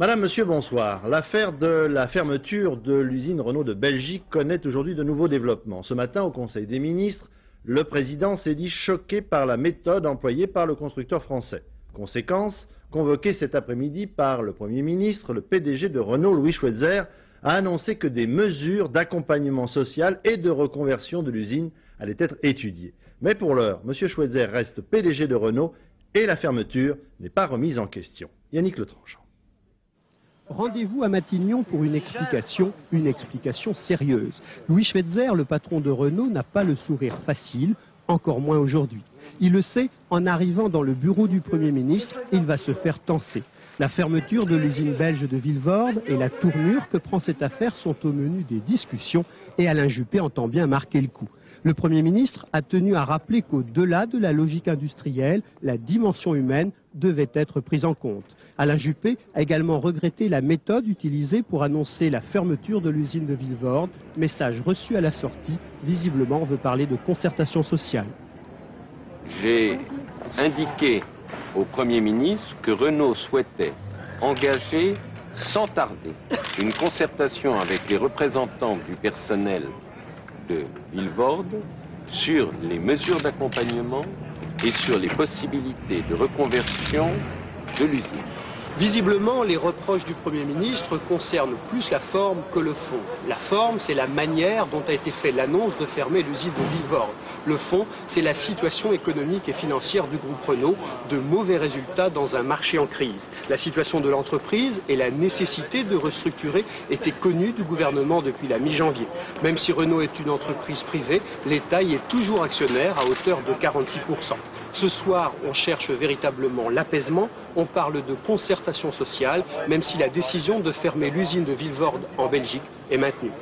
Madame, Monsieur, bonsoir. L'affaire de la fermeture de l'usine Renault de Belgique connaît aujourd'hui de nouveaux développements. Ce matin, au Conseil des ministres, le président s'est dit choqué par la méthode employée par le constructeur français. Conséquence, convoqué cet après-midi par le Premier ministre, le PDG de Renault, Louis Schweitzer, a annoncé que des mesures d'accompagnement social et de reconversion de l'usine allaient être étudiées. Mais pour l'heure, M. Schweitzer reste PDG de Renault et la fermeture n'est pas remise en question. Yannick Letranchant. Rendez-vous à Matignon pour une explication, une explication sérieuse. Louis Schweitzer, le patron de Renault, n'a pas le sourire facile, encore moins aujourd'hui. Il le sait, en arrivant dans le bureau du Premier ministre, il va se faire tenser. La fermeture de l'usine belge de Villevorde et la tournure que prend cette affaire sont au menu des discussions et Alain Juppé entend bien marquer le coup. Le Premier ministre a tenu à rappeler qu'au-delà de la logique industrielle, la dimension humaine devait être prise en compte. Alain Juppé a également regretté la méthode utilisée pour annoncer la fermeture de l'usine de Villevorde. Message reçu à la sortie, visiblement on veut parler de concertation sociale. J'ai indiqué au Premier ministre que Renault souhaitait engager sans tarder une concertation avec les représentants du personnel de Villevorde sur les mesures d'accompagnement et sur les possibilités de reconversion de l'usine. Visiblement, les reproches du Premier ministre concernent plus la forme que le fond. La forme, c'est la manière dont a été faite l'annonce de fermer l'usine de Villevorde. Le fond, c'est la situation économique et financière du groupe Renault, de mauvais résultats dans un marché en crise. La situation de l'entreprise et la nécessité de restructurer étaient connues du gouvernement depuis la mi-janvier. Même si Renault est une entreprise privée, l'État y est toujours actionnaire à hauteur de 46%. Ce soir, on cherche véritablement l'apaisement, on parle de concertation sociale, même si la décision de fermer l'usine de Villevorde en Belgique est maintenue.